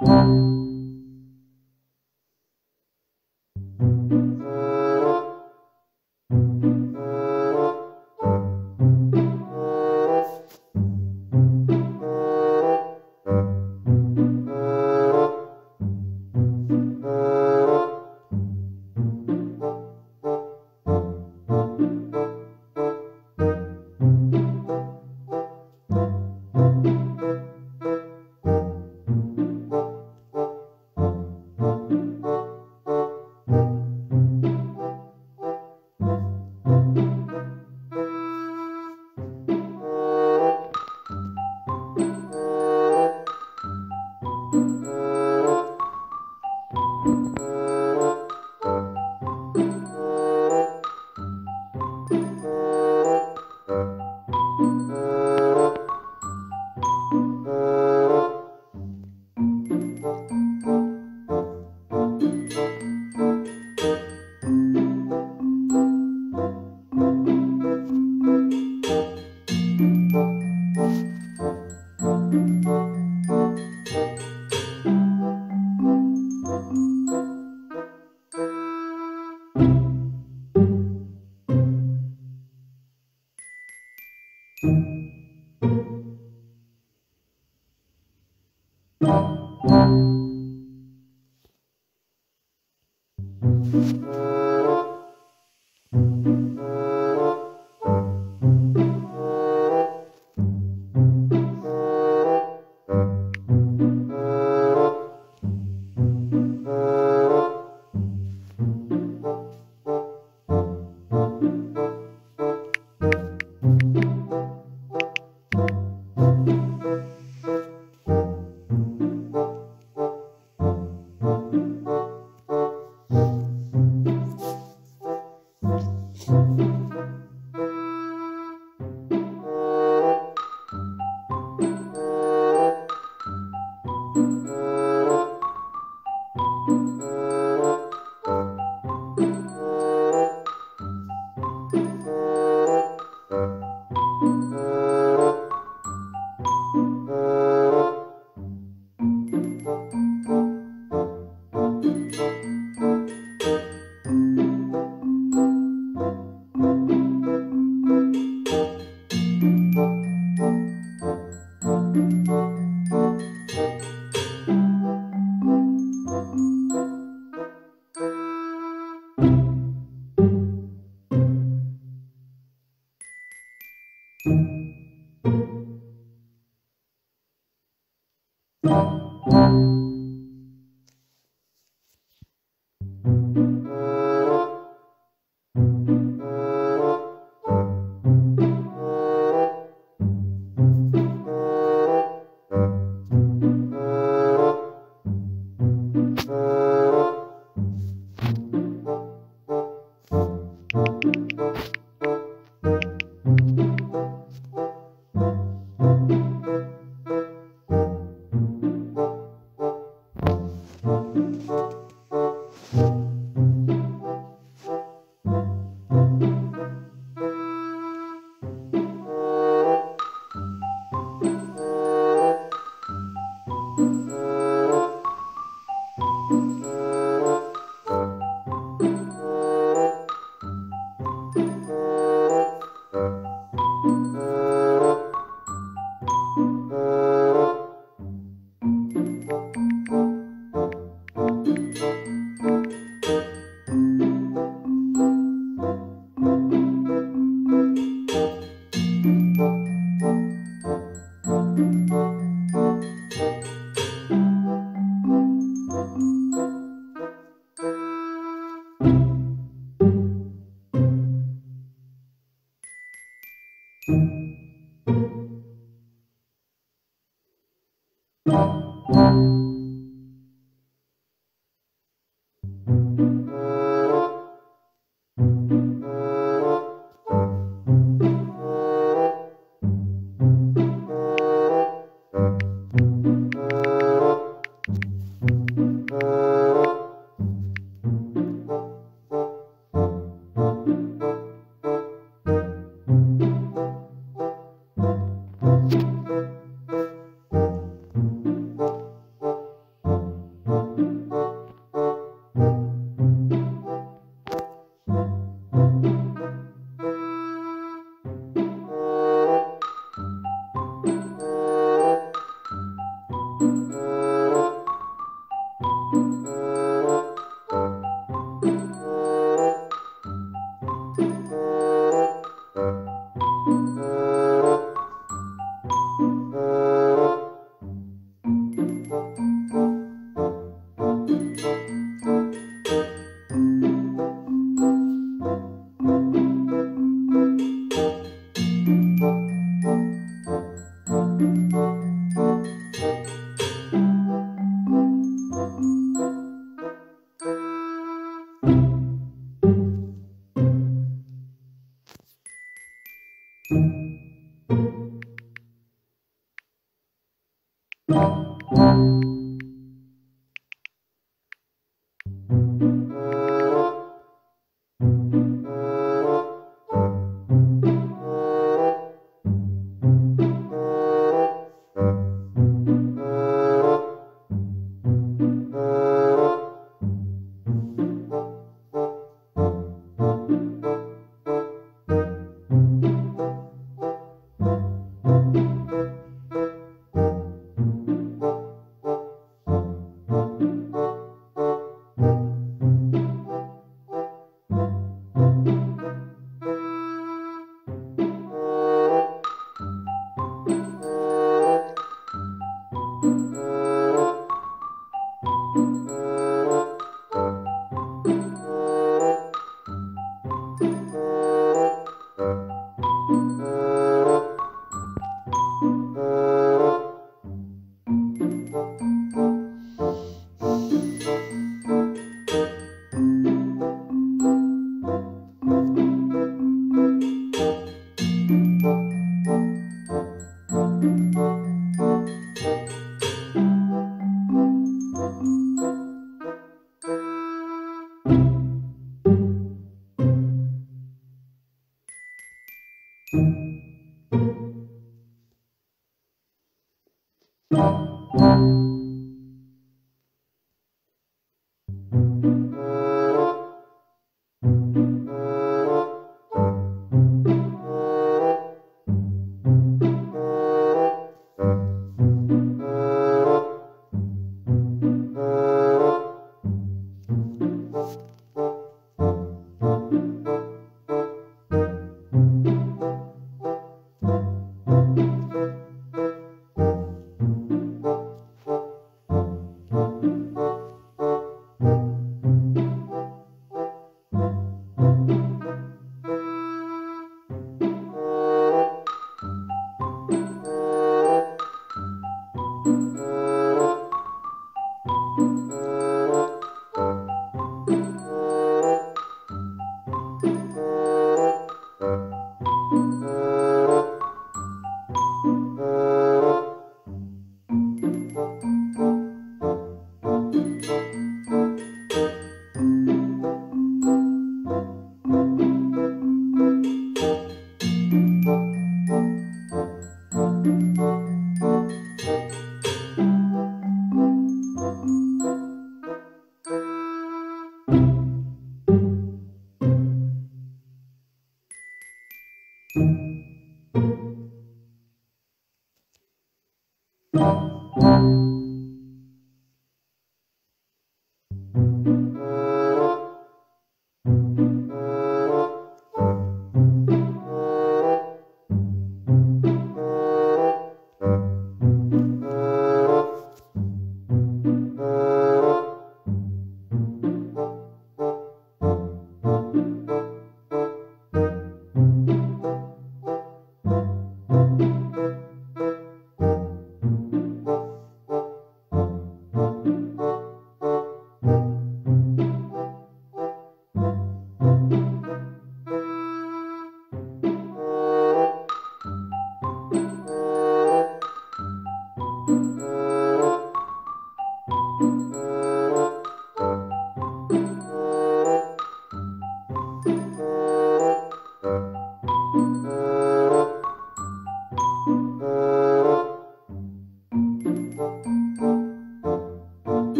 Música Thank you. Thank you.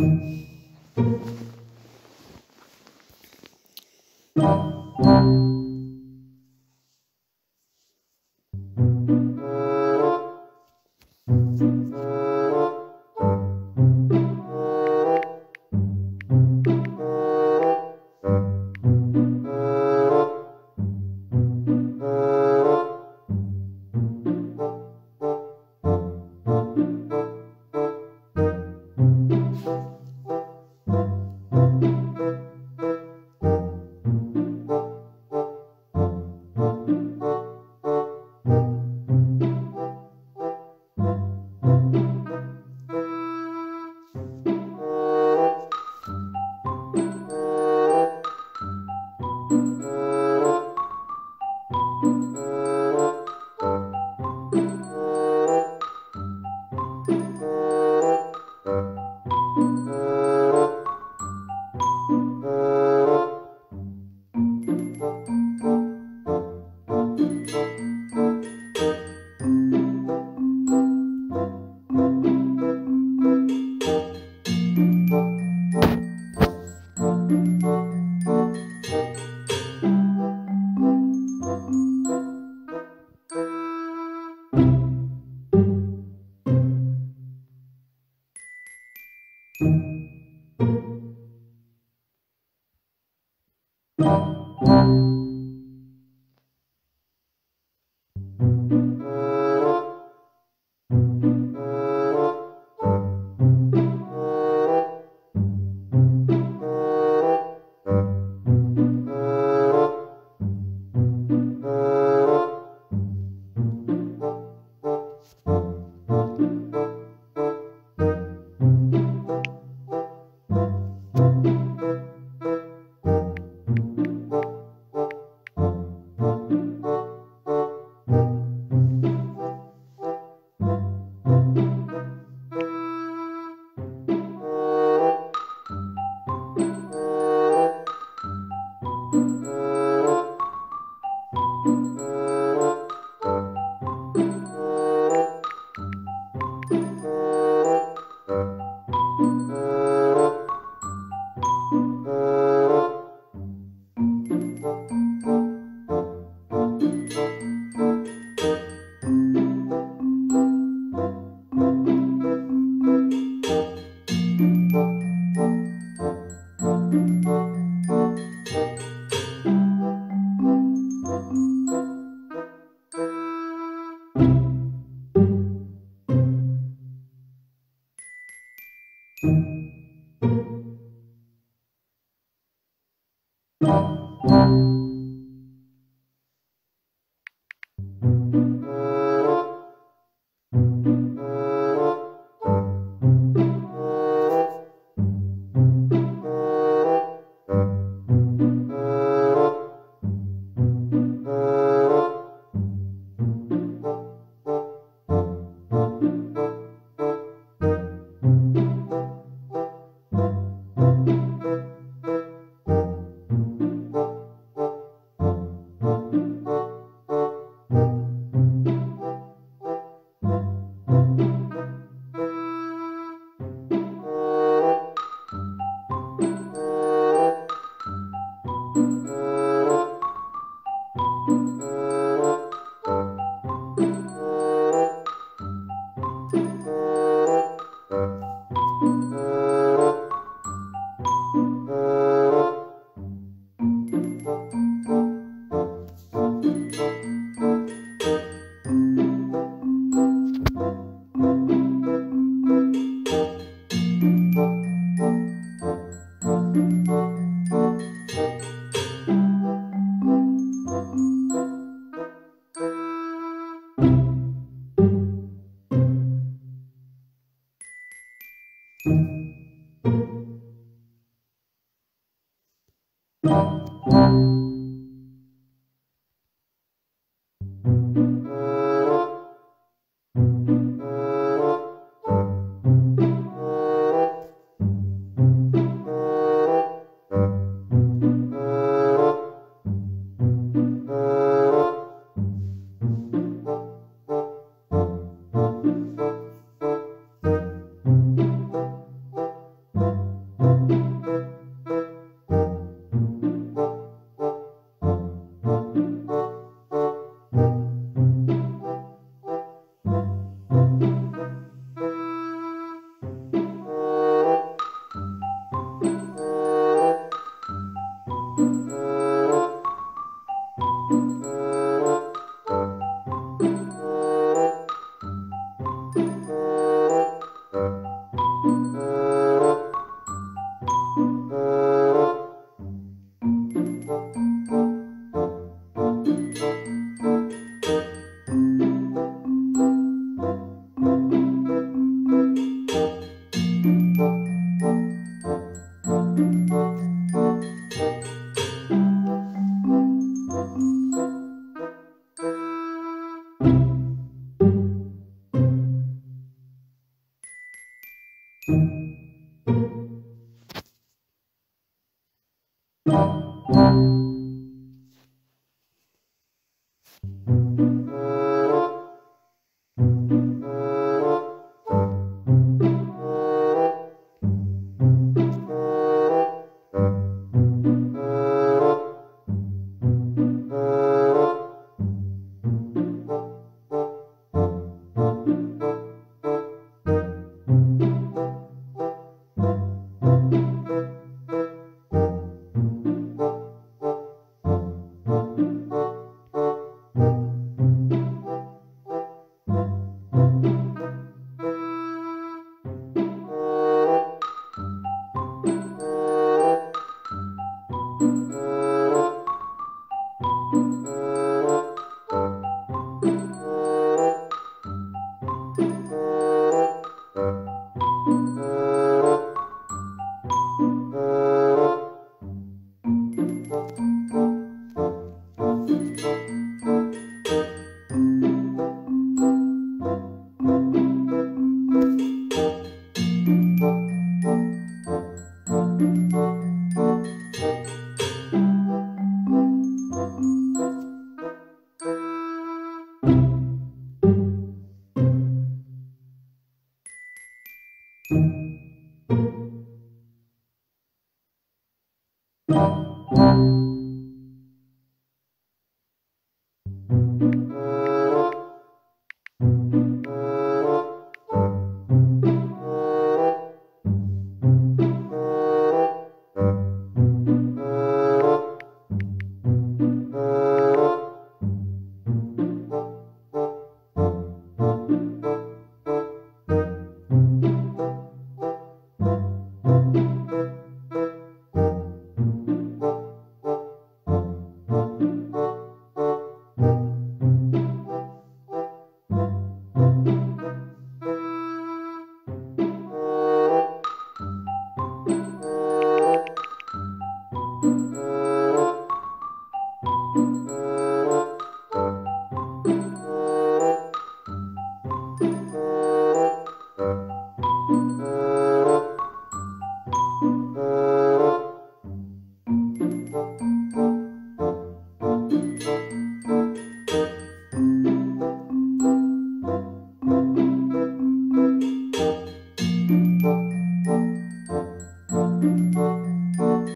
Thank mm -hmm. you.